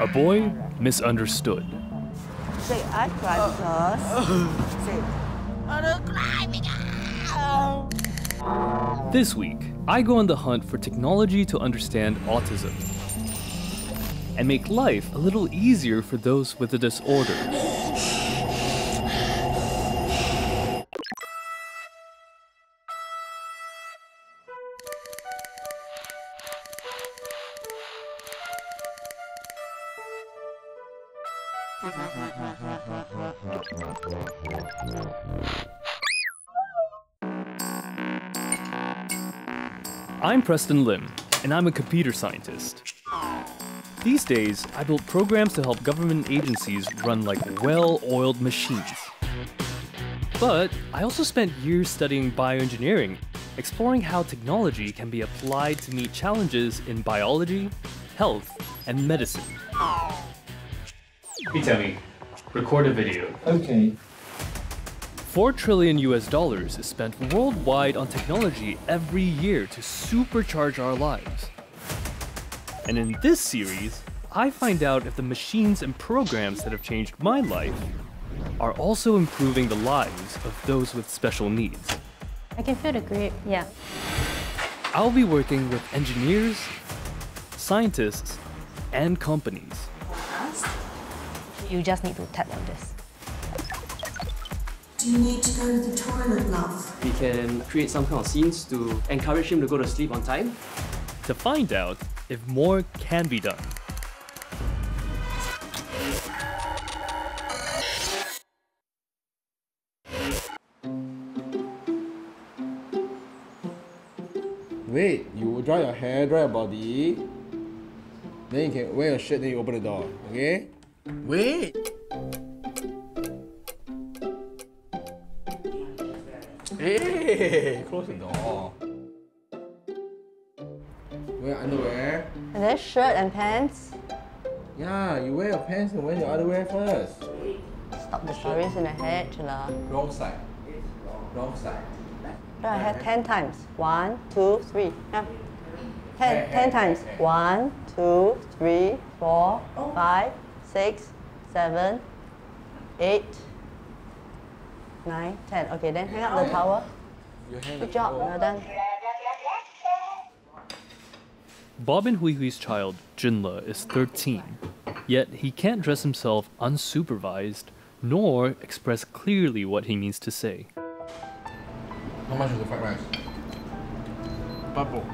A boy misunderstood. Say, I cry because. Say, This week, I go on the hunt for technology to understand autism and make life a little easier for those with the disorder. I'm Preston Lim, and I'm a computer scientist. These days, I build programs to help government agencies run like well oiled machines. But I also spent years studying bioengineering, exploring how technology can be applied to meet challenges in biology, health, and medicine. Mitami, record a video. Okay. 4 trillion US dollars is spent worldwide on technology every year to supercharge our lives. And in this series, I find out if the machines and programs that have changed my life are also improving the lives of those with special needs. I can feel the grip, yeah. I'll be working with engineers, scientists, and companies. You just need to tap on this. Do you need to go to the toilet, love? We can create some kind of scenes to encourage him to go to sleep on time. to find out if more can be done. Wait, you dry your hair, dry your body. Then you can wear your shirt, then you open the door. Okay? Wait! Close the door. Wear underwear. and then shirt and pants. Yeah, you wear your pants and wear your underwear first. Stop the stories in the head, lah. Wrong side. Wrong side. I had 10 times. One, two, three. Yeah. 10, 10 times. One, two, three, four, oh. five, six, seven, eight, nine, ten. Okay, then hang up the towel. Your hand Good job, well done. Bob and Hui Hui's child, Junle, is 13, yet he can't dress himself unsupervised nor express clearly what he needs to say. How much is the fried rice? Bubble.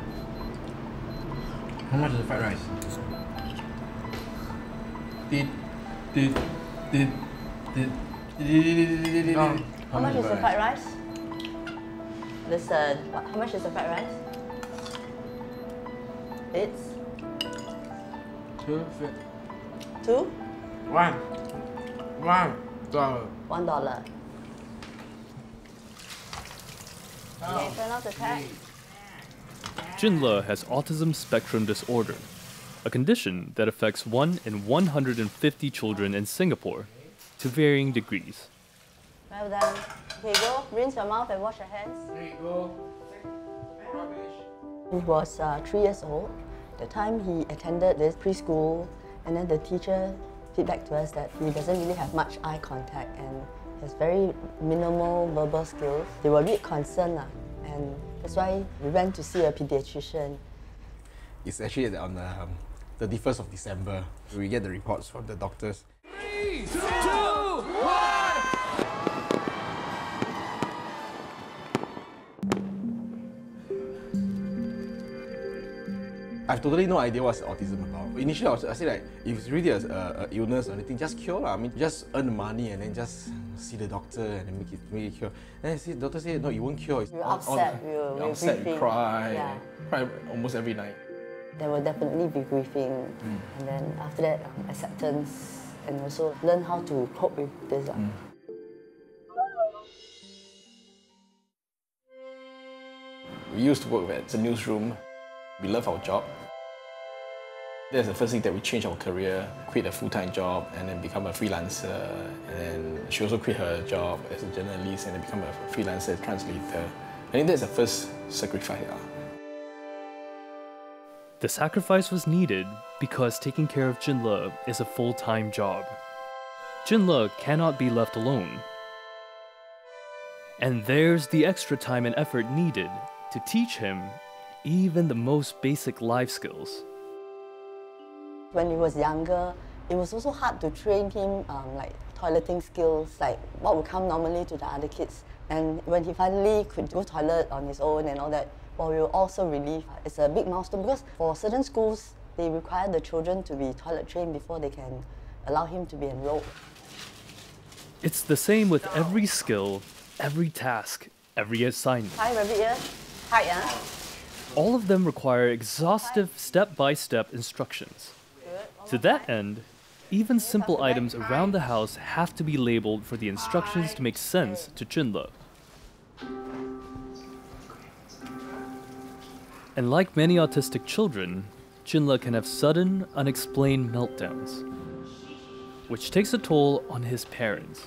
How much is the fried rice? Did, did, did, did, did, How much is the fried rice? Listen, uh, what- how much is the fried rice? It's Two, fi- two, one, one dollar. one dollar. Oh, okay, turn off the tap. Junle has autism spectrum disorder, a condition that affects 1 in 150 children in Singapore to varying degrees. Well done. Okay, go rinse your mouth and wash your hands. There you go. He was uh, three years old. The time he attended this preschool, and then the teacher feedback to us that he doesn't really have much eye contact and has very minimal verbal skills. They were a bit concerned, lah, and that's why we went to see a pediatrician. It's actually on the um, 31st of December. We get the reports from the doctors. I have totally no idea what's autism about. Initially, I, was, I said like, if it's really a, a, a illness or anything, just cure lah. I mean, just earn the money and then just see the doctor and then make it make it cure. Then see the doctor said, no, it won't cure. It's were all- all- upset, were- you're were upset, you cry, Yeah. cry almost every night. There will definitely be grieving, mm. and then after that, um, acceptance, and also learn how to cope with this. lah. We used to work at the newsroom. We love our job. That's the first thing that we changed our career, quit a full-time job and then become a freelancer. And then she also quit her job as a journalist and then become a freelancer translator. I think that's the first sacrifice. The sacrifice was needed because taking care of Junle is a full time job. Junle cannot be left alone. And there's the extra time and effort needed to teach him even the most basic life skills. When he was younger, it was also hard to train him um, like toileting skills, like what would come normally to the other kids. And when he finally could go toilet on his own and all that, well, we were also relieved. It's a big milestone because for certain schools, they require the children to be toilet trained before they can allow him to be enrolled. It's the same with every skill, every task, every assignment. Hi, rabbit ear. Hi, yeah. All of them require exhaustive step by step instructions. To that end, even simple items around the house have to be labeled for the instructions to make sense to Junle. And like many autistic children, Junle can have sudden, unexplained meltdowns, which takes a toll on his parents.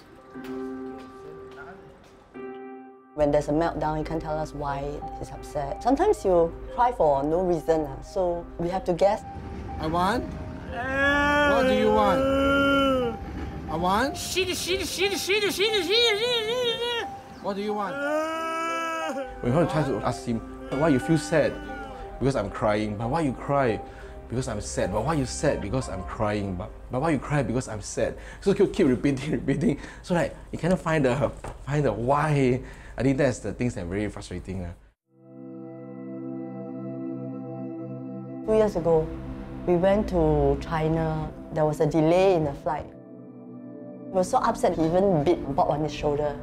When there's a meltdown, he can't tell us why he's upset. Sometimes he'll cry for no reason, uh, so we have to guess. I want. What do you want? I want. What do you want? We want to try to ask him, why you feel sad? Because I'm crying. But why you cry? Because I'm sad. But why you sad? Because I'm crying. But, but why you cry? Because I'm sad. So you keep repeating, repeating. So like you cannot find the find the why. I think that's the things that are very frustrating. uh. Two years ago, we went to China. There was a delay in the flight. He was so upset he even bit Bob on his shoulder.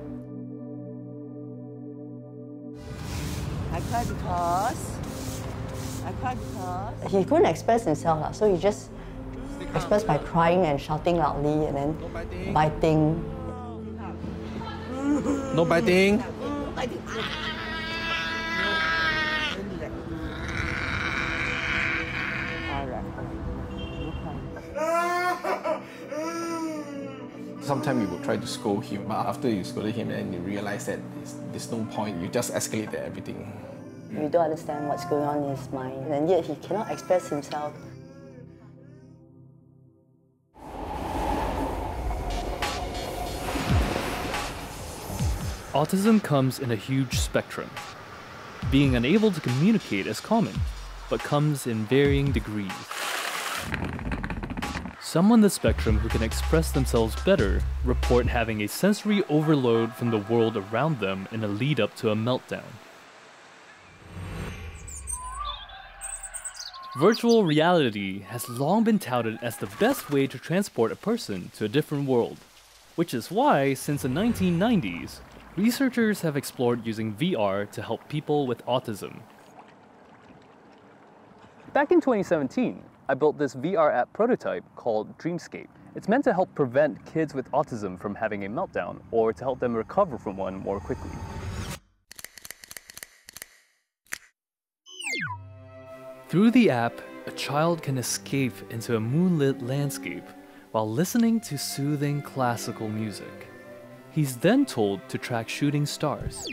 I cry because I cry because He couldn't express himself, so he just expressed by crying and shouting loudly and then biting. No biting. Sometimes you would try to scold him, but after you scolded him, then you realize that there's, there's no point. You just escalate everything. We don't understand what's going on in his mind, and yet he cannot express himself. Autism comes in a huge spectrum. Being unable to communicate is common, but comes in varying degrees. Some on the spectrum who can express themselves better report having a sensory overload from the world around them in a lead up to a meltdown. Virtual reality has long been touted as the best way to transport a person to a different world, which is why, since the 1990s, researchers have explored using VR to help people with autism. Back in 2017, I built this VR app prototype called Dreamscape. It's meant to help prevent kids with autism from having a meltdown or to help them recover from one more quickly. Through the app, a child can escape into a moonlit landscape while listening to soothing classical music. He's then told to track shooting stars.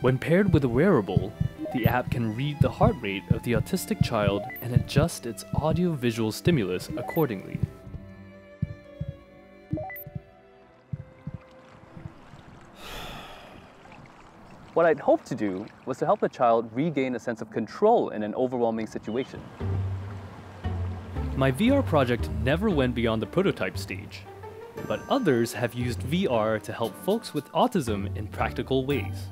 When paired with a wearable, the app can read the heart rate of the autistic child and adjust its audio-visual stimulus accordingly. What I'd hoped to do was to help the child regain a sense of control in an overwhelming situation. My VR project never went beyond the prototype stage, but others have used VR to help folks with autism in practical ways.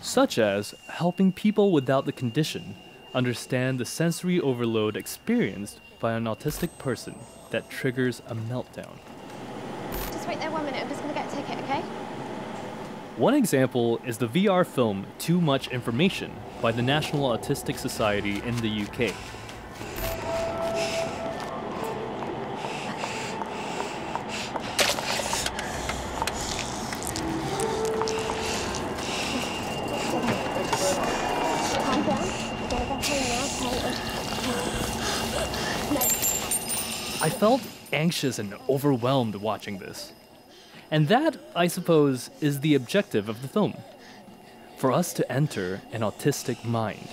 Such as helping people without the condition understand the sensory overload experienced by an autistic person that triggers a meltdown. Just wait there one minute. I'm just to get a ticket, okay? One example is the VR film Too Much Information by the National Autistic Society in the UK. anxious and overwhelmed watching this. And that, I suppose, is the objective of the film for us to enter an autistic mind.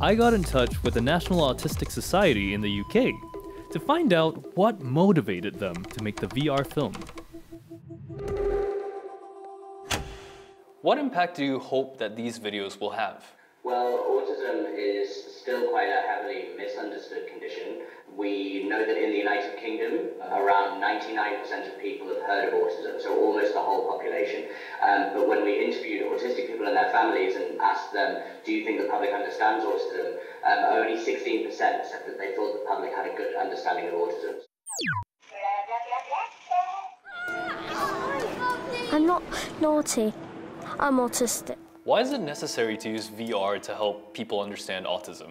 I got in touch with the National Autistic Society in the UK to find out what motivated them to make the VR film. What impact do you hope that these videos will have? Well, autism is still quite a heavily misunderstood condition. We know that in the United Kingdom, around 99% of people have heard of autism, so almost the whole population. Um, but when we interviewed autistic people and their families and asked them, do you think the public understands autism, um, only 16% said that they thought the public had a good understanding of autism. I'm not naughty. I'm autistic. Why is it necessary to use VR to help people understand autism?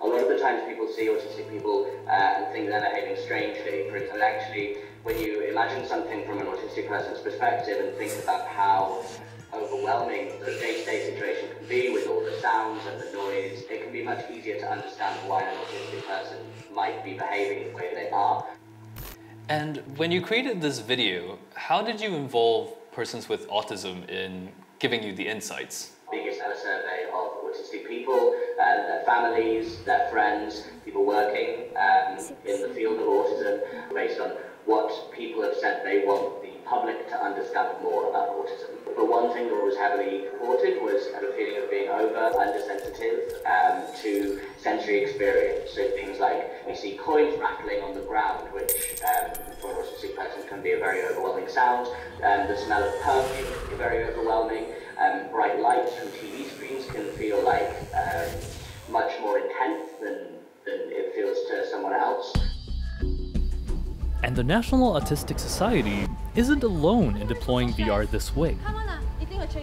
A lot of the times people see autistic people uh, and think they're behaving strangely. For example, actually, when you imagine something from an autistic person's perspective and think about how overwhelming the day-to-day situation can be with all the sounds and the noise, it can be much easier to understand why an autistic person might be behaving the way they are. And when you created this video, how did you involve persons with autism in giving you the insights? biggest ever survey of autistic people, uh, their families, their friends, people working um, in the field of autism, based on what people have said they want the public to understand more about autism. But one thing that was heavily reported was a feeling of being over undersensitive um, to sensory experience. So things like we see coins rattling on the ground, which um, for an autistic person can be a very overwhelming sound. Um, the smell of perfume can be very overwhelming. Um, bright lights from TV screens can feel like the National Autistic Society isn't alone in deploying VR this way.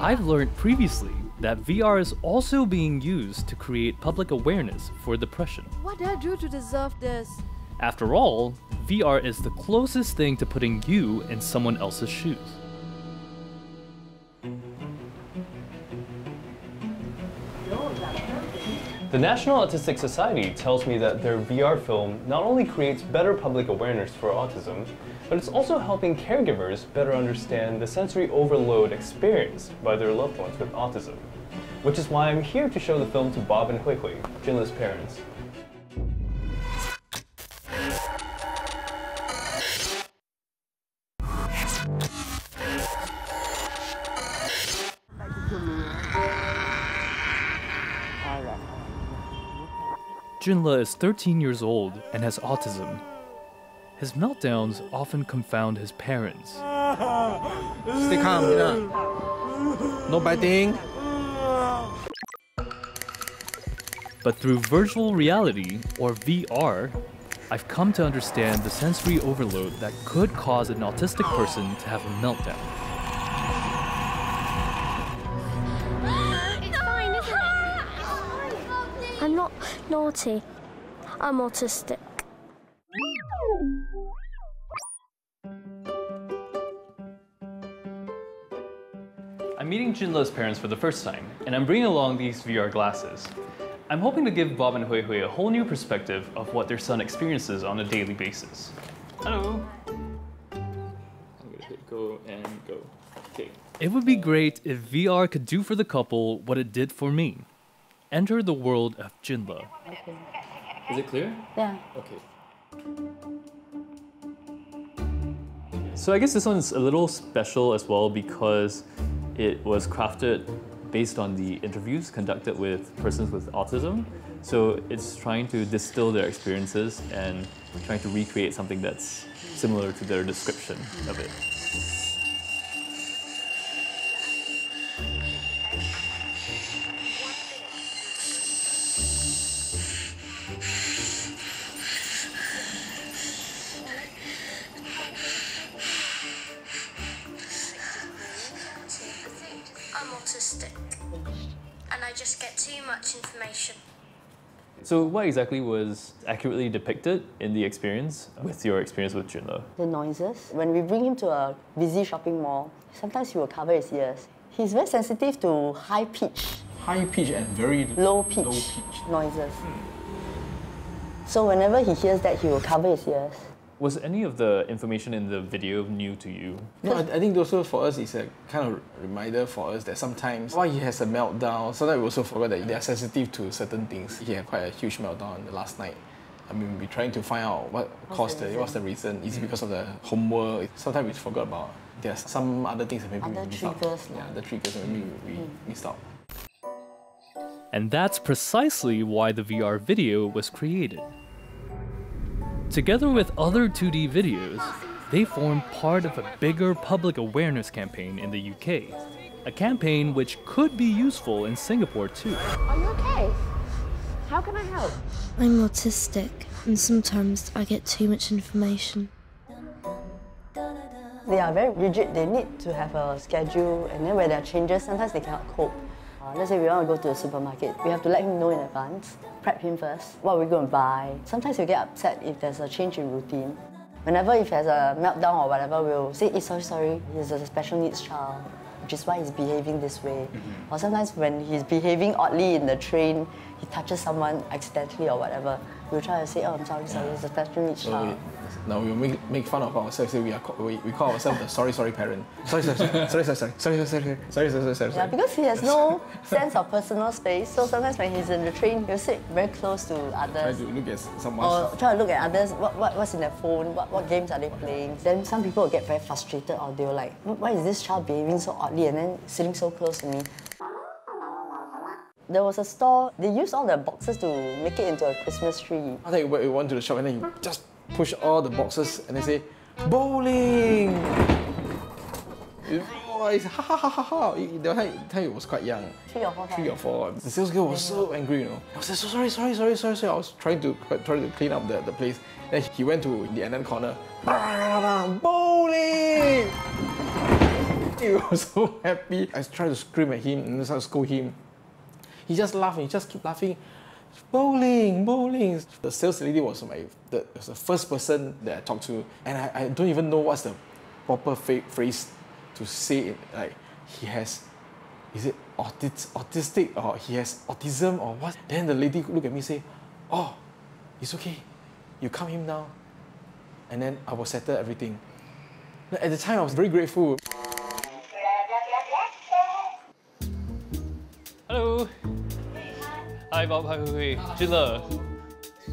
I've learned previously that VR is also being used to create public awareness for depression. What did I do to deserve this? After all, VR is the closest thing to putting you in someone else's shoes. The National Autistic Society tells me that their VR film not only creates better public awareness for autism, but it's also helping caregivers better understand the sensory overload experienced by their loved ones with autism. Which is why I'm here to show the film to Bob and Hui Hui, Junle's parents. Junle is 13 years old and has autism. His meltdowns often confound his parents. Stay calm, you know. No biting. But through virtual reality, or VR, I've come to understand the sensory overload that could cause an autistic person to have a meltdown. I'm not naughty. I'm autistic. I'm meeting Junle's parents for the first time, and I'm bringing along these VR glasses. I'm hoping to give Bob and Hui Hui a whole new perspective of what their son experiences on a daily basis. Hello. I'm gonna hit go and go. Okay. It would be great if VR could do for the couple what it did for me. Enter the world of Junle. Okay. Is it clear? Yeah. Okay. So I guess this one's a little special as well because it was crafted based on the interviews conducted with persons with autism. So it's trying to distill their experiences and trying to recreate something that's similar to their description of it. So what exactly was accurately depicted in the experience with your experience with Junle? The noises. When we bring him to a busy shopping mall, sometimes he will cover his ears. He's very sensitive to high pitch, High pitch and very low pitch, low pitch. noises. So whenever he hears that, he will cover his ears. Was any of the information in the video new to you? No, I, I think also for us it's a kind of reminder for us that sometimes why he has a meltdown, sometimes we also forget that they are sensitive to certain things. He had quite a huge meltdown last night. I mean, we're trying to find out what What's caused the it, what's the reason. Is it because of the homework? Sometimes we forgot about there's some other things that maybe Other we missed out. triggers Yeah, the triggers that maybe we Mm. missed out. And that's precisely why the VR video was created. Together with other 2D videos, they form part of a bigger public awareness campaign in the UK. A campaign which could be useful in Singapore too. Are you okay? How can I help? I'm autistic, and sometimes I get too much information. They are very rigid. They need to have a schedule, and then when there are changes, sometimes they cannot cope. Uh, let's say we want to go to the supermarket, we have to let him know in advance, prep him first, what we're going to buy. Sometimes we get upset if there's a change in routine. Whenever if he has a meltdown or whatever, we'll say, eh, sorry, sorry, he's a special needs child, which is why he's behaving this way. Or sometimes when he's behaving oddly in the train, he touches someone accidentally or whatever, we'll try to say, oh, I'm sorry, sorry, he's a special needs child. We, now we make, make fun of ourselves. Say we are we, we call ourselves the sorry sorry parent. Sorry sorry sorry sorry sorry sorry sorry sorry sorry sorry sorry sorry. Yeah, because he has no sense of personal space, so sometimes when he's in the train, he'll sit very close to others. Try to look at someone. Or try to look at others, what, what, what's in their phone, what, what games are they playing. Then some people will get very frustrated or they'll like, why is this child behaving so oddly and then sitting so close to me? There was a store, they used all the boxes to make it into a Christmas tree. After you you went to the shop and then you just push all the boxes and they say bowling. Realize, ha ha ha ha ha. It- The time, time it was quite young. Three or four Three or four. The sales girl was so angry, you know. I was like, so sorry, sorry, sorry, sorry, sorry. I was trying to trying to clean up the, the place. Then he went to the another corner. Bowling! He was so happy. I tried to scream at him and started to scold him. He just laughed. He just kept laughing. Bowling, bowling. The sales lady was my the, was the first person that I talked to, and I, I don't even know what's the proper phrase to say it. Like he has, is it autis- autistic or he has autism or what? Then the lady look at me and say, "Oh, it's okay. You calm him down, and then I will settle everything." At the time, I was very grateful.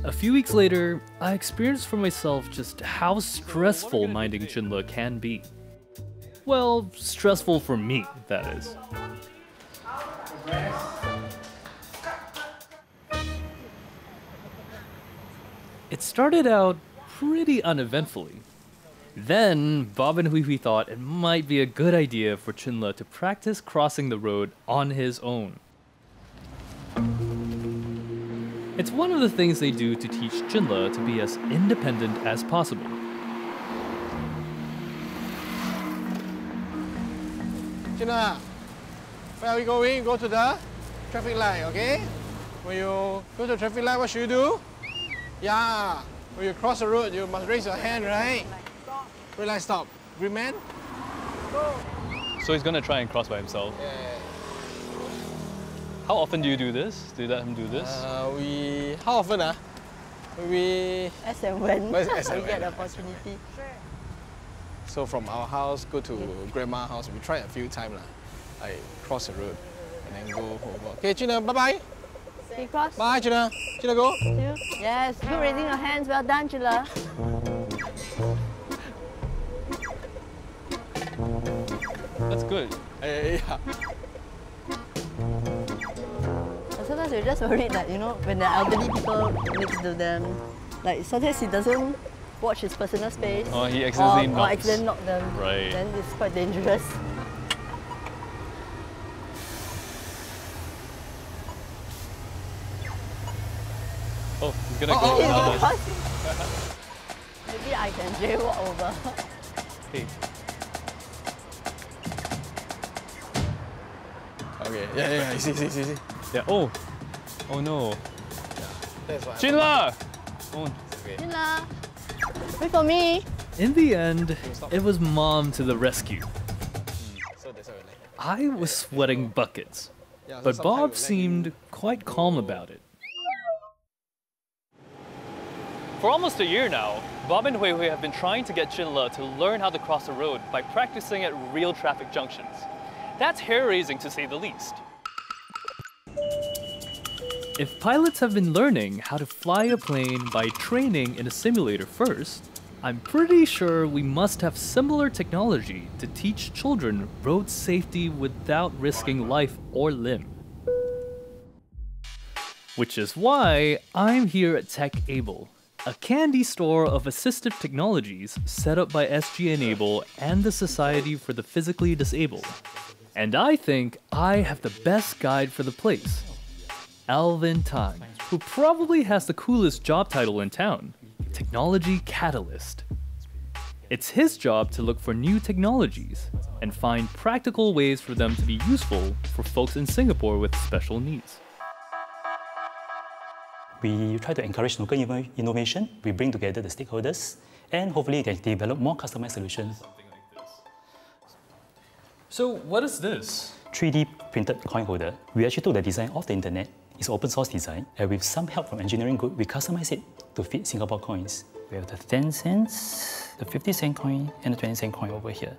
A few weeks later, I experienced for myself just how stressful minding Junle can be. Well, stressful for me, that is. It started out pretty uneventfully. Then, Bob and Hui Hui thought it might be a good idea for Junle to practice crossing the road on his own. It's one of the things they do to teach Junle to be as independent as possible. Gina, where are we going? Go to the traffic light, okay? When you go to the traffic light, what should you do? Yeah, when you cross the road, you must raise your hand, right? Red light, stop. Green man? So he's gonna try and cross by himself. How often do you do this? Do you let him do this? Uh, we, how often ah? We, As and when But as and we get the opportunity. so from our house, go to grandma's house, we try a few times lah. Like cross the road and then go over. Okay, Gina, bye-bye. Okay, cross. Bye, Gina. Gina, go. Yes, good raising your hands. Well done, Junle. That's good. Eh, yeah. Sometimes we're just worried that, you know, when the elderly people next to them, like sometimes he doesn't watch his personal space. Oh, he accidentally or, or accidentally knock them. Right. Then it's quite dangerous. Oh, he's gonna Oh, go he's down gonna. Maybe I can jaywalk over. Hey, Okay, yeah, yeah, yeah. See, see, see, see. yeah. Oh, oh no. That's what Junle! Oh. Junle, wait for me. In the end, it was mom to the rescue. So that's what we like. I was sweating buckets, but Bob seemed quite calm about it. For almost a year now, Bob and Hui Hui have been trying to get Junle to learn how to cross the road by practicing at real traffic junctions. That's hair-raising to say the least. If pilots have been learning how to fly a plane by training in a simulator first, I'm pretty sure we must have similar technology to teach children road safety without risking life or limb. Which is why I'm here at Tech Able, a candy store of assistive technologies set up by SG Enable and the Society for the Physically Disabled. And I think I have the best guide for the place. Alvin Tan, who probably has the coolest job title in town, Technology Catalyst. It's his job to look for new technologies and find practical ways for them to be useful for folks in Singapore with special needs. We try to encourage local innovation, we bring together the stakeholders, and hopefully they develop more customized solutions. So what is this? 3D printed coin holder. We actually took the design off the internet. It's open source design, and with some help from engineering group, we customize it to fit Singapore coins. We have the 10 cents, the 50 cent coin, and the 20 cent coin over here.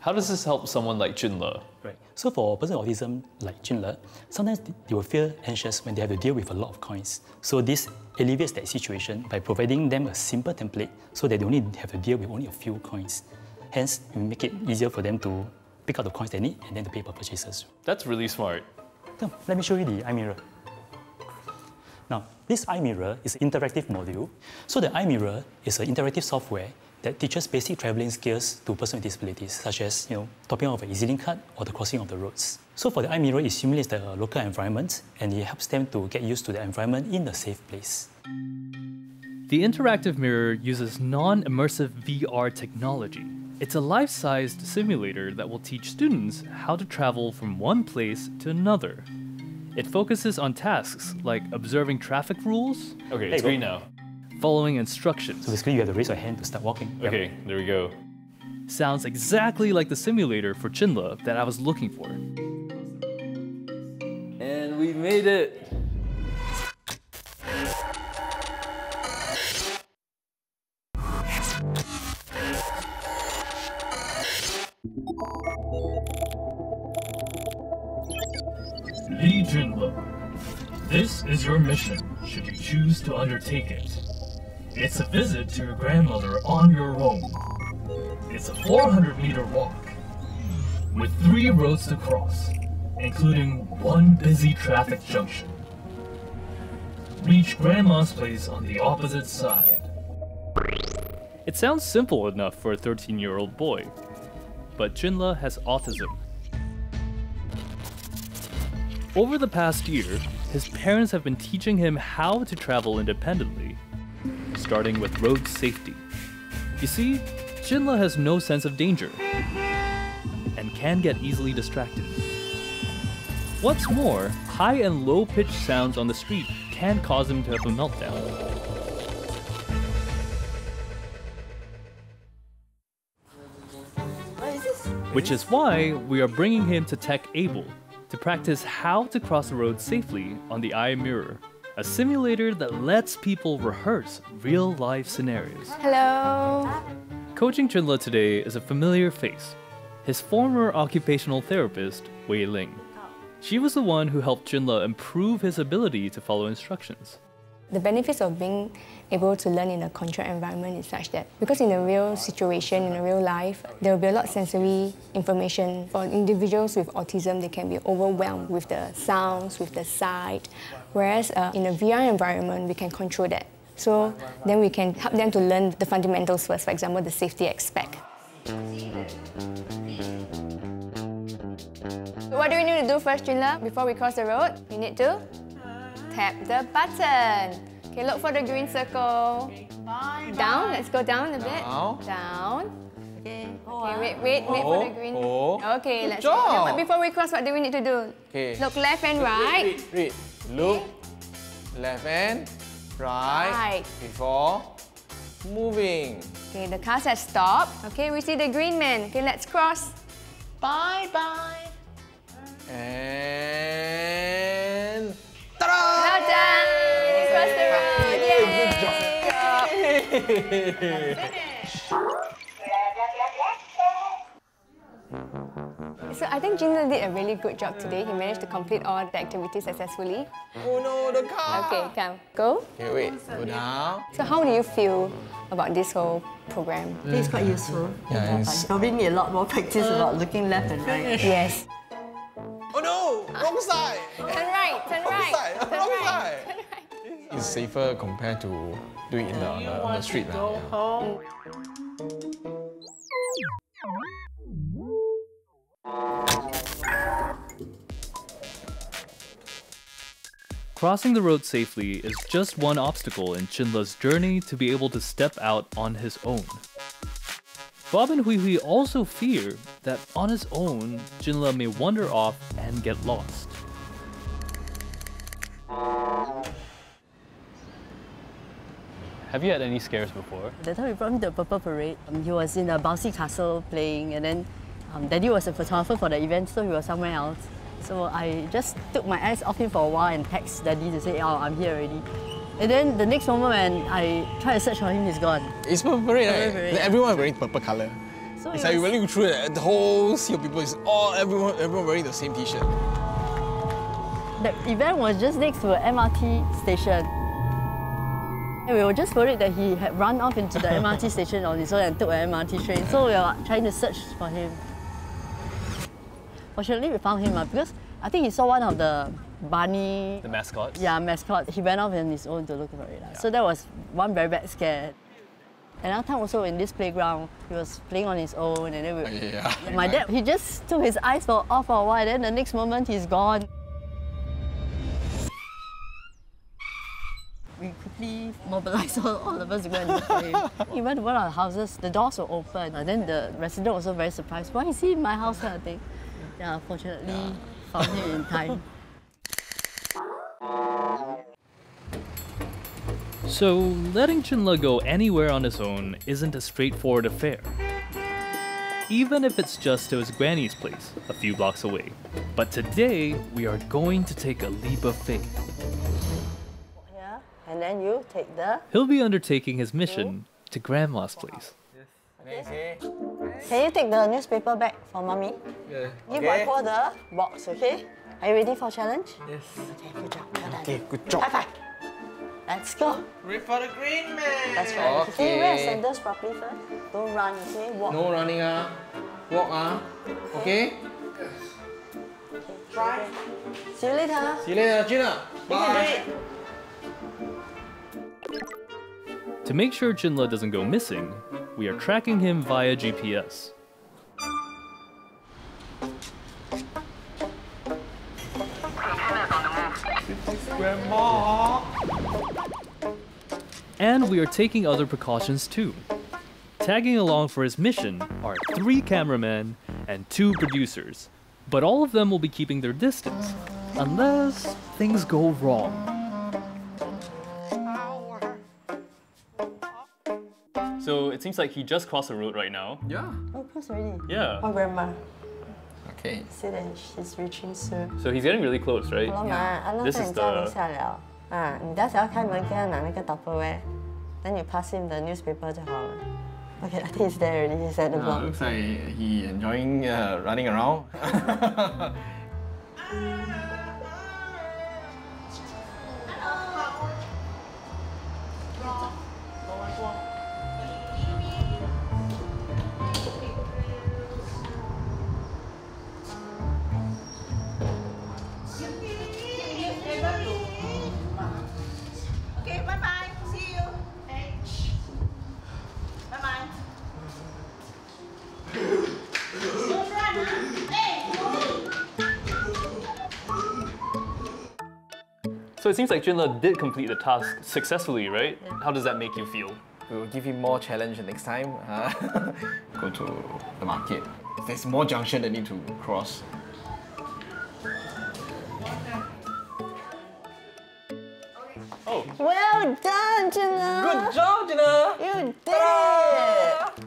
How does this help someone like Junle? Right. So for a person with autism like Junle, sometimes they will feel anxious when they have to deal with a lot of coins. So this alleviates that situation by providing them a simple template so that they only have to deal with only a few coins. Hence, we make it easier for them to pick out the coins they need and then to pay for purchases. That's really smart. Let me show you the iMirror. Now, this iMirror is an interactive module. So the iMirror is an interactive software that teaches basic traveling skills to persons with disabilities, such as you know, topping off an EZ-Link card or the crossing of the roads. So for the iMirror, it simulates the local environment and it helps them to get used to the environment in a safe place. The interactive mirror uses non-immersive VR technology. It's a life-sized simulator that will teach students how to travel from one place to another. It focuses on tasks like observing traffic rules. Okay, it's green now following instructions. So basically you have to raise your hand to start walking. Okay, yep. there we go. Sounds exactly like the simulator for Junle that I was looking for. And we made it! Is your mission should you choose to undertake it. It's a visit to your grandmother on your own. It's a 400 meter walk with three roads to cross, including one busy traffic junction. Reach Grandma's place on the opposite side. It sounds simple enough for a 13 year old boy, but Junle has autism. Over the past year, his parents have been teaching him how to travel independently starting with road safety. You see, Junle has no sense of danger and can get easily distracted. What's more, high and low pitched sounds on the street can cause him to have a meltdown. Which is why we are bringing him to Tech Able to practice how to cross the road safely on the iMirror a simulator that lets people rehearse real life scenarios. Hello. Coaching Junle today is a familiar face. His former occupational therapist, Wei Ling. She was the one who helped Junle improve his ability to follow instructions. The benefits of being able to learn in a controlled environment is such that because in a real situation, in a real life, there will be a lot of sensory information. For individuals with autism, they can be overwhelmed with the sounds, with the sight, whereas uh, in a VR environment, we can control that. So then we can help them to learn the fundamentals first, for example, the safety aspect. So what do we need to do first, Junle, before we cross the road? We need to tap the button. Okay, look for the green circle. Bye, down, let's go down a bit. Down. Down. Okay, okay wait, wait, wait for the oh, green. Oh. Okay, let's go. Before we cross, what do we need to do? Okay. Look left and right. Read, read, Look left and right, right before moving. Okay, the car says stop. Okay, we see the green man. Okay, let's cross. Bye bye. And Ta-da! Well done! You crossed the road! Yay! Good job! So I think Junle did a really good job today. He managed to complete all the activities successfully. Oh no, the car! Okay, come. Go. Okay, wait. Go down. So how do you feel about this whole program? I think it's quite useful. Yeah, it's- Probably need a lot more practice about looking left and right. Yes. Oh no! Wrong side! Turn right, turn right. turn right. side. turn right. It's safer compared to doing it in the, on, the, on the street now. yeah. Crossing the road safely is just one obstacle in Junle's journey to be able to step out on his own. Bob and Hui Hui also fear that on his own, Junle may wander off and get lost. Have you had any scares before? That time we brought him to the Purple Parade. Um, he was in a bouncy castle playing, and then um, Daddy was a photographer for the event, so he was somewhere else. So I just took my eyes off him for a while and text Daddy to say, "Oh, I'm here already." And then the next moment when I try to search for him, he's gone. It's purple parade, right? Purple parade. Everyone wearing purple color. So it's it like you was- really look through the whole sea of people is all everyone everyone wearing the same t-shirt. The event was just next to an MRT station. And we were just worried that he had run off into the MRT station on his own and took an MRT train. So we were trying to search for him. Fortunately, we found him uh, because I think he saw one of the bunny, The mascots? yeah, mascot. He went off on his own to look for it. uh. So that was one very bad scare. Another time also in this playground, he was playing on his own and then we, Yeah. my dad, he just took his eyes for, off for a while, then the next moment he's gone. Quickly mobilized all, all of us to go and look for him. He went to one of the houses, the doors were open, and then the resident was also very surprised. Why is he in my house kind of thing? Yeah, fortunately, found him in time. So, letting Junle go anywhere on his own isn't a straightforward affair. Even if it's just to his granny's place, a few blocks away. But today, we are going to take a leap of faith. Yeah, and then you take the. He'll be undertaking his mission to Grandma's place. Can you take the newspaper back for mommy? Yeah. Give okay. Wai the box, okay? Are you ready for challenge? Yes. Okay, good job. Well done. Okay, good job. High five. Let's go. Wait for the green man. That's right. Okay. Can you wear your Okay. sandals properly first? Don't run, okay? Walk. No running ah. Walk ah. Okay? okay? Try. See you later. See you later, Gina. You can do it. To make sure Junle doesn't go missing, we are tracking him via GPS. And we are taking other precautions too. Tagging along for his mission are three cameramen and two producers, but all of them will be keeping their distance, unless things go wrong. it seems like he just crossed the road right now. Yeah. Oh, close already. Yeah. Oh, grandma. Okay. See that she's reaching soon. So he's getting really close, right? 好了嘛，安娜 This 在 is 你家楼 the 下了啊，你等下要开门，给他拿那个 Tupperware，then you pass him the newspaper 就好了。Okay, I think he's there already. He's at the Uh, block. looks like he enjoying uh, running around. seems like Junle did complete the task successfully, right? How does that make you feel? We will give him more challenge the next time. Uh, go to the market. There's more junction that need to cross. Oh. Well done, Jenna. Good job, Jenna. You did it.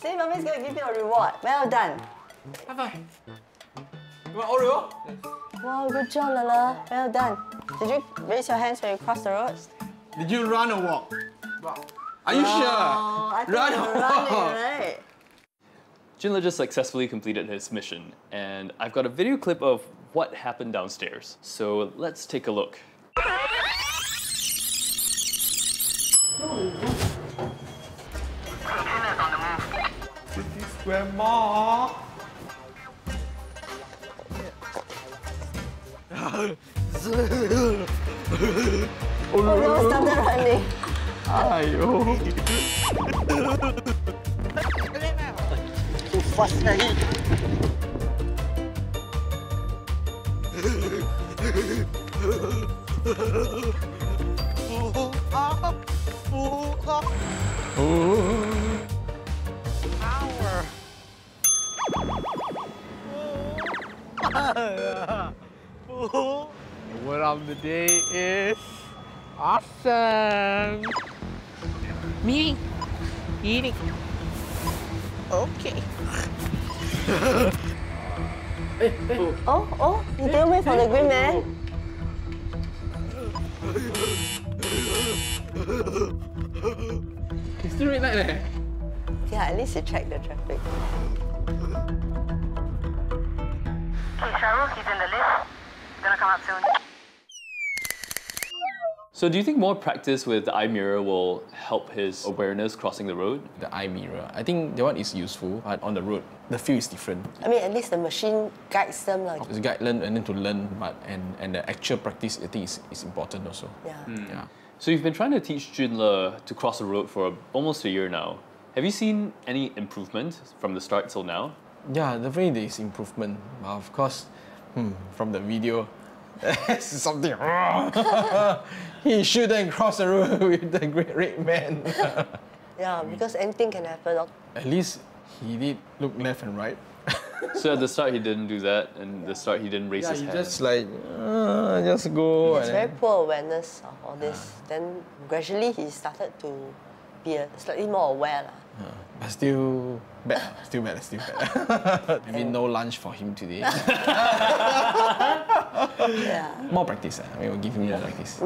See, mommy's gonna give you a reward. Well done. High five. You want Oreo? Wow, good job, Lala. Well done. Did you raise your hands when you crossed the road? Did you run or walk? Walk. Are you Oh, sure? I thought Run you were home. running, right? Junle just successfully completed his mission, and I've got a video clip of what happened downstairs. So let's take a look. 50 square mall. Oh no, started running. Ayo. Too fast lagi. The word of the day is awesome. Me eating. Okay. Oh, oh, you didn't wait for the green man? It's still red light eh? Yeah, at least you check the traffic. Okay, Shahrukh, he's in the lift. He's gonna come up soon. So do you think more practice with the iMirror will help his awareness crossing the road? The iMirror. I think that one is useful, but on the road, the feel is different. I mean, at least the machine guides them like. It's a guide learn and then to learn, but and, and the actual practice I think is, is important also. Yeah. Yeah. Hmm. So you've been trying to teach Junle to cross the road for almost a year now. Have you seen any improvement from the start till now? Yeah, definitely there is improvement. But of course, hmm, from the video, there's something wrong. he shouldn't cross the road with the great red man. Yeah, because anything can happen. At least he did look left and right. so at the start he didn't do that, and the start he didn't raise Yeah, his he hand. just like uh, just go. It's and very then- poor awareness of all this. Then gradually he started to be a, slightly more aware. Lah. Uh, but still bad, still bad, still bad. Maybe no lunch for him today. yeah. More practice. ah. I mean, we'll give him more practice.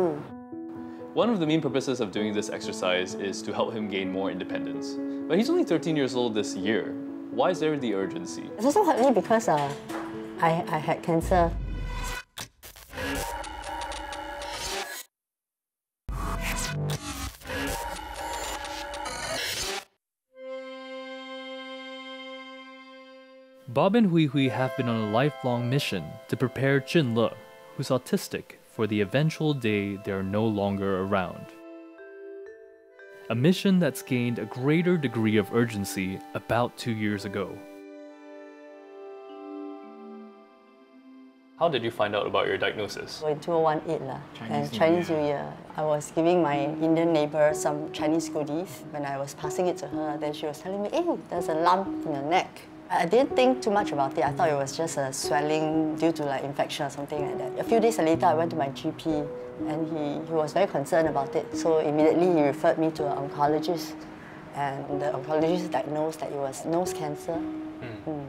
One of the main purposes of doing this exercise is to help him gain more independence. But he's only 13 years old this year. Why is there the urgency? It's also partly because uh, I, I had cancer. Bob and Hui Hui have been on a lifelong mission to prepare Junle, who's autistic, for the eventual day they are no longer around. A mission that's gained a greater degree of urgency about two years ago. How did you find out about your diagnosis? So in 2018 lah, Chinese and New Chinese Year. New Year, I was giving my Indian neighbor some Chinese goodies. When I was passing it to her, then she was telling me, hey, there's a lump in your neck. I didn't think too much about it. I thought it was just a swelling due to like infection or something like that. A few days later, I went to my GP and he, he was very concerned about it. So immediately he referred me to an oncologist and the oncologist diagnosed that it was nose cancer. Mm.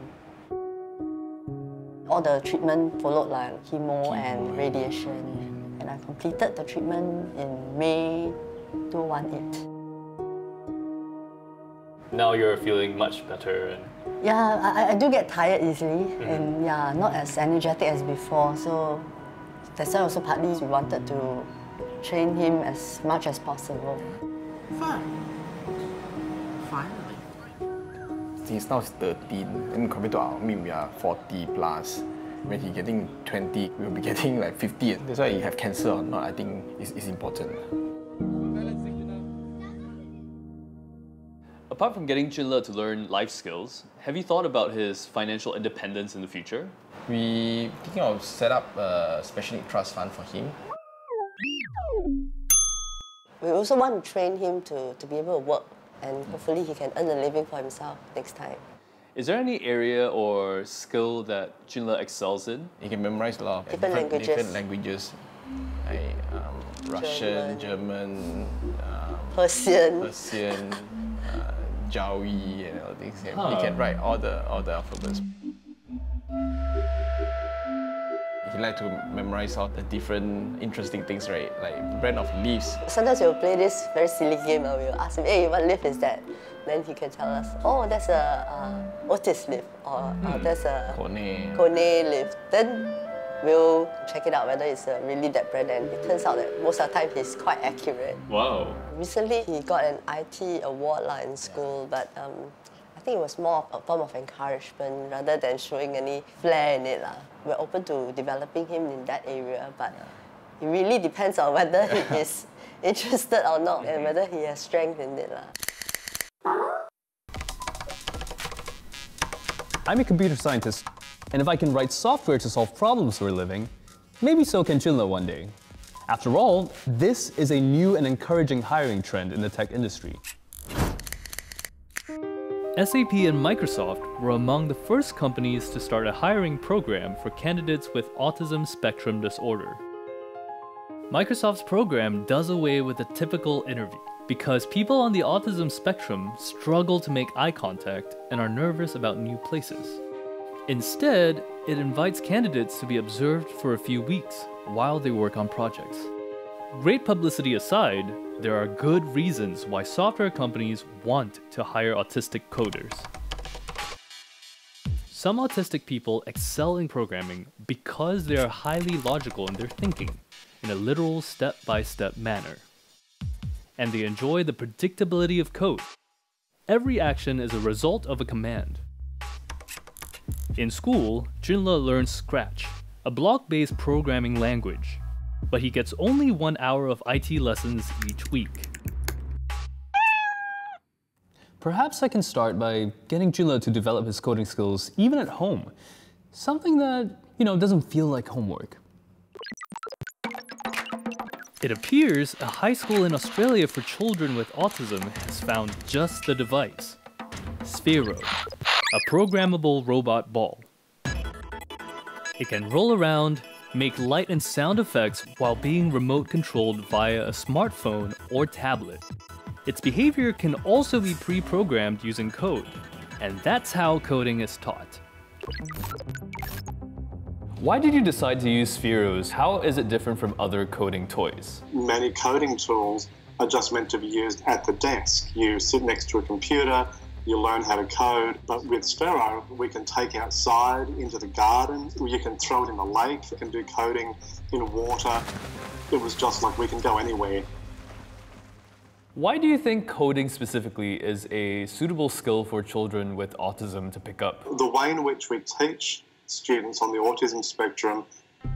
All the treatment followed like chemo, and radiation. And I completed the treatment in May 2018. Now you're feeling much better and Yeah, I, I do get tired easily mm-hmm. and yeah, not as energetic as before. So that's why also partly we wanted to train him as much as possible. Fine. Finally. He's now 13, and compared to our, I mean, we are 40 plus. When he getting 20, we'll be getting like 50. That's why you have cancer or not, I think is, is important. Apart from getting Junle to learn life skills, have you thought about his financial independence in the future? We thinking of set up a special trust fund for him. We also want to train him to, to be able to work and hopefully he can earn a living for himself next time. Is there any area or skill that Junle excels in? He can memorize a lot of Different languages. different languages like um, Russian, German, um, Persian. Persian, uh, Jawi, and all things. He can- He can write all the all the alphabets. He liked to memorize all the different interesting things, right? Like brand of leaves. Sometimes we'll play this very silly game and we'll ask him, hey, what leaf is that? Then he can tell us, oh, that's a uh, otis leaf or oh, that's a Kone. kone leaf. Then we'll check it out whether it's uh, really that brand and it turns out that most of the time he's quite accurate. Wow. Recently he got an IT award lah in school, but um, I think it was more of a form of encouragement rather than showing any flair in it. lah. We're open to developing him in that area, but it really depends on whether he is interested or not and whether he has strength in it. lah. I'm a computer scientist, and if I can write software to solve problems for a living, maybe so can Junle one day. After all, this is a new and encouraging hiring trend in the tech industry. SAP and Microsoft were among the first companies to start a hiring program for candidates with autism spectrum disorder. Microsoft's program does away with the typical interview because people on the autism spectrum struggle to make eye contact and are nervous about new places. Instead, it invites candidates to be observed for a few weeks while they work on projects. Great publicity aside, there are good reasons why software companies want to hire autistic coders. Some autistic people excel in programming because they are highly logical in their thinking, in a literal step by step manner. And they enjoy the predictability of code. Every action is a result of a command. In school, Junle learns Scratch, a block based programming language, but he gets only one hour of IT lessons each week. Perhaps I can start by getting Junle to develop his coding skills even at home. Something that, you know, doesn't feel like homework. It appears a high school in Australia for children with autism has found just the device Sphero, a programmable robot ball. It can roll around, make light and sound effects while being remote controlled via a smartphone or tablet. Its behavior can also be pre programmed using code, and that's how coding is taught. Why did you decide to use Spheros? How is it different from other coding toys? Many coding tools are just meant to be used at the desk. You sit next to a computer, you learn how to code. But with Sphero, we can take outside into the garden, you can throw it in the lake, you can do coding in water. It was just like we can go anywhere. Why do you think coding specifically is a suitable skill for children with autism to pick up? The way in which we teach students on the autism spectrum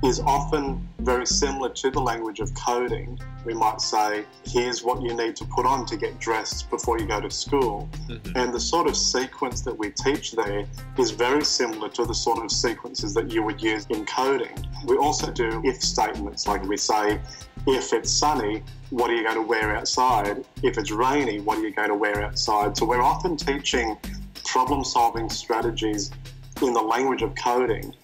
is often very similar to the language of coding. We might say, here's what you need to put on to get dressed before you go to school. Mm-hmm. And the sort of sequence that we teach there is very similar to the sort of sequences that you would use in coding. We also do if statements, like we say, if it's sunny, what are you going to wear outside? If it's rainy, what are you going to wear outside? So we're often teaching problem solving strategies in the language of coding.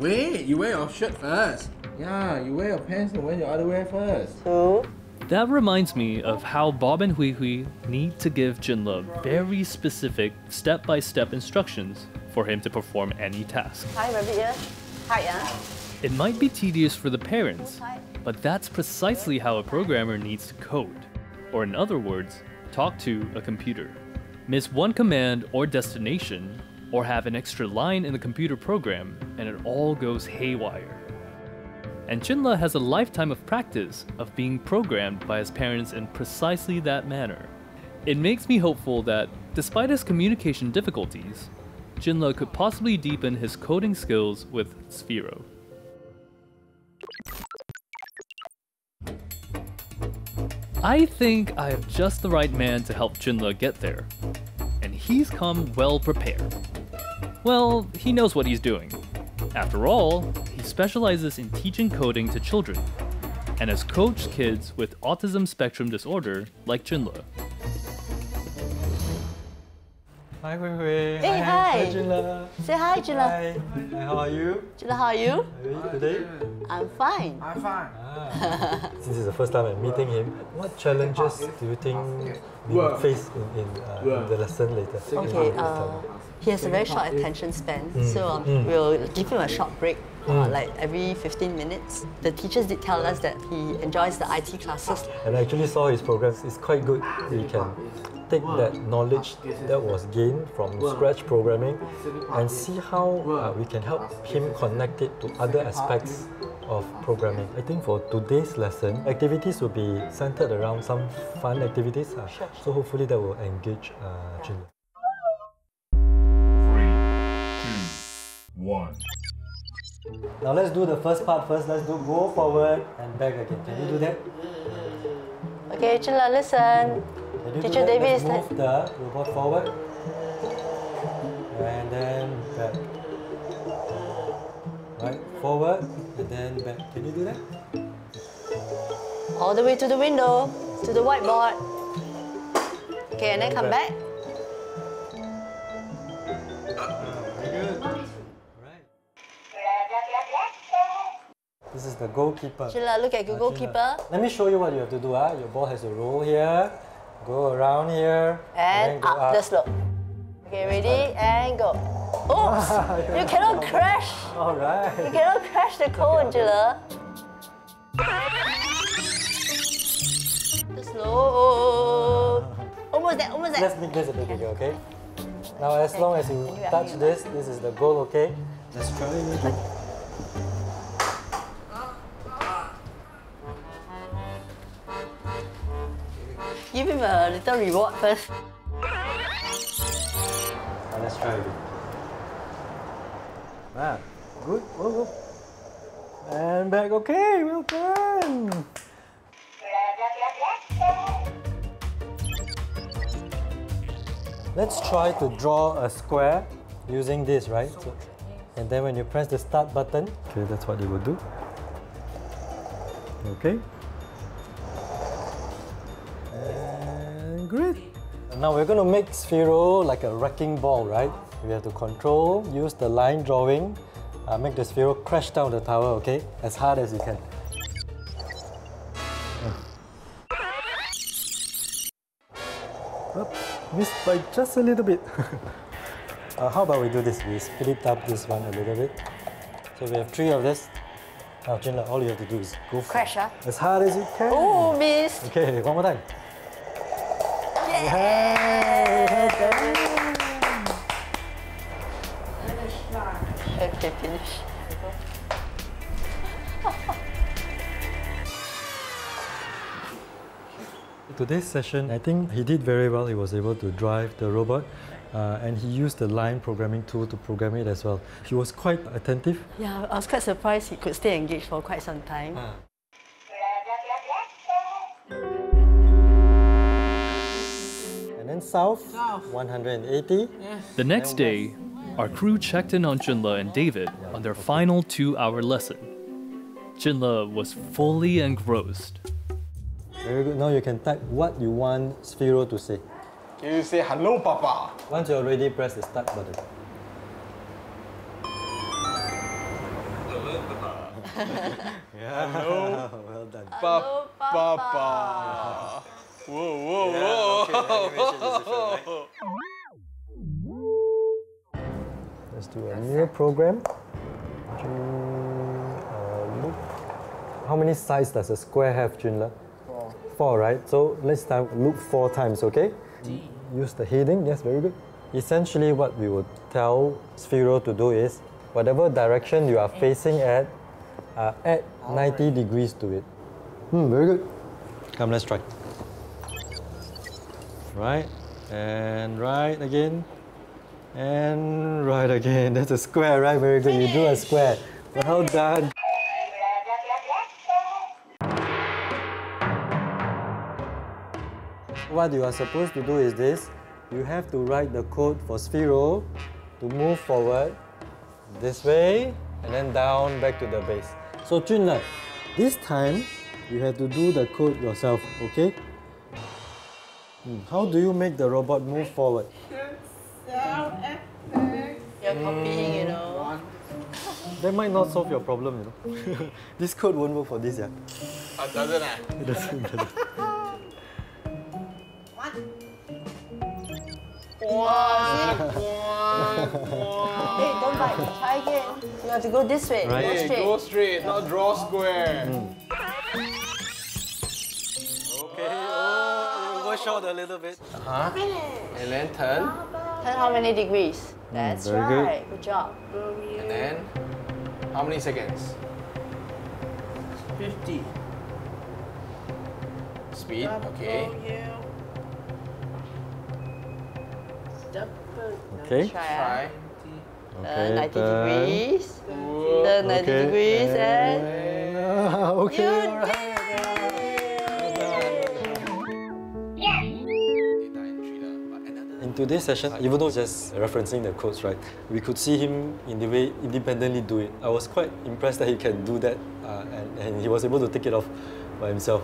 Wait, you wear your shirt first. Yeah, you wear your pants and wear your underwear first. Two. That reminds me of how Bob and Hui Hui need to give Junle very specific step by step instructions for him to perform any task. Hi, rabbit. Hi, yeah. It might be tedious for the parents, but that's precisely how a programmer needs to code, or in other words, talk to a computer. Miss one command or destination, or have an extra line in the computer program, and it all goes haywire. And Junle has a lifetime of practice of being programmed by his parents in precisely that manner. It makes me hopeful that, despite his communication difficulties, Junle could possibly deepen his coding skills with Sphero. I think I have just the right man to help Junle get there. And he's come well prepared. Well, he knows what he's doing. After all, he specializes in teaching coding to children, and has coached kids with autism spectrum disorder like Junle. Hi, Hui Hui. Hey, hi. Hi, Junle. Say hi, Junle. Hi. Hi, how are you? Junle, how are you? How are you today? I'm fine. I'm fine. Since this is the first time I'm meeting him, what challenges do you think we will face in, in, uh, in the lesson later? Okay, uh, he has a very short attention span, Mm. so um, Mm. we'll give him a short break, uh, Mm. like every 15 minutes. The teachers did tell us that he enjoys the IT classes. And I actually saw his programs. It's quite good. We can take that knowledge that was gained from scratch programming and see how uh, we can help him connect it to other aspects of programming. I think for today's lesson, activities will be centered around some fun activities. uh, So hopefully that will engage uh, Jin. One. Now let's do the first part first. Let's do go forward and back again. Can you do that? Okay, Junle, listen. Can you Teacher do that? David Let's is move the robot forward and then back. Right, forward and then back. Can you do that? all the way to the window, to the whiteboard. Okay, and then come back. This is the goalkeeper. Junle, look at the Uh, goalkeeper. Let me show you what you have to do. Ah, Your ball has to roll here, go around here, And then go up the slope. Okay, ready? And go. Oops! you cannot crash. All right. You cannot crash the cone, Junle. The slope. Almost there, almost there. Let's make this a bit bigger, okay? Now, as long as you touch this, this is the goal, okay? Let's try it. Give him a little reward first. Now let's try it. Ah, good. Go, go. And back. Okay, well done. Let's try to draw a square using this, right? So, and then when you press the start button, okay, that's what you will do. Okay. Now we're going to make Sphero like a wrecking ball, right? We have to control, use the line drawing, uh, make the Sphero crash down the tower, okay? As hard as you can. Oop, missed by just a little bit. uh, how about we do this? We split up this one a little bit. So we have three of this. Now, Junle, all you have to do is go for Crash, ah. as hard as you can. Oh, miss. Okay, one more time. Okay, finish. Today's session, I think he did very well. He was able to drive the robot uh, and he used the line programming tool to program it as well. He was quite attentive. Yeah, I was quite surprised he could stay engaged for quite some time. And south, 180. The next day, our crew checked in on Junle and David on their final two hour lesson. Junle was fully engrossed. Very good. Now you can type what you want Sphero to say. Can you say hello, Papa? Once you're ready, press the start button. yeah. Hello, well done. Pa- Papa. Whoa, whoa, Yeah, whoa. okay, the animation is Let's do a new program. Jun, uh, loop. How many sides does a square have, Junle? Four. Four, right? So let's time loop four times, okay? Use the heading, yes, very good. Essentially, what we would tell Sphero to do is whatever direction you are facing at, uh, add 90 degrees to it. Hmm, very good. Come, let's try. Right, and right again, and right again. That's a square, right? Very good. You drew a square. Well done. What you are supposed to do is this. You have to write the code for Sphero to move forward this way and then down back to the base. So Junle, this time you have to do the code yourself, okay? Hmm, How do you make the robot move forward? You're copying, you know. Hmm. That might not solve your problem, you know. this code won't work for this, yeah. Oh, doesn't it? It doesn't, ah. it doesn't. Hey, don't bite. Try again. You have to go this way. Right. Go Hey, straight. go straight, not draw square. Hmm. Okay, overshot a little bit. Uh-huh. And then turn. Turn how many degrees? That's very right. Good job. And then, how many seconds? 50. Speed, okay. Okay. Try. Try. ah. Okay, 90 turn. degrees. Turn 90 Okay, degrees and... Ah, okay, today's session, even though just referencing the codes, right, we could see him in the way independently do it. I was quite impressed that he can do that, uh, and, and he was able to take it off by himself.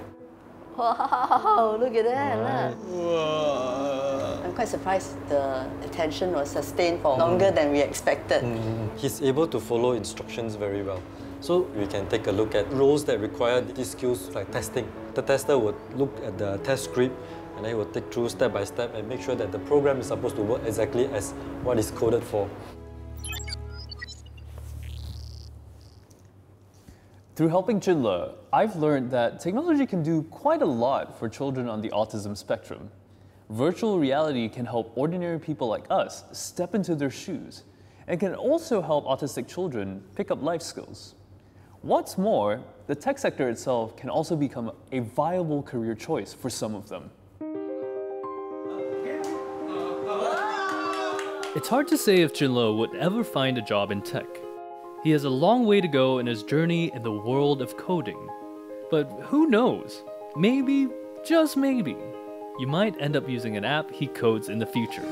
Wow, look at that. Right. Look. I'm quite surprised the attention was sustained for longer than we expected. Mm, He's able to follow instructions very well. So we can take a look at roles that require these skills like testing. The tester would look at the test script and then he will take through step by step and make sure that the program is supposed to work exactly as what is coded for. Through helping Junle, I've learned that technology can do quite a lot for children on the autism spectrum. Virtual reality can help ordinary people like us step into their shoes and can also help autistic children pick up life skills. What's more, the tech sector itself can also become a viable career choice for some of them. It's hard to say if Junle would ever find a job in tech. He has a long way to go in his journey in the world of coding. But who knows? Maybe, just maybe, you might end up using an app he codes in the future.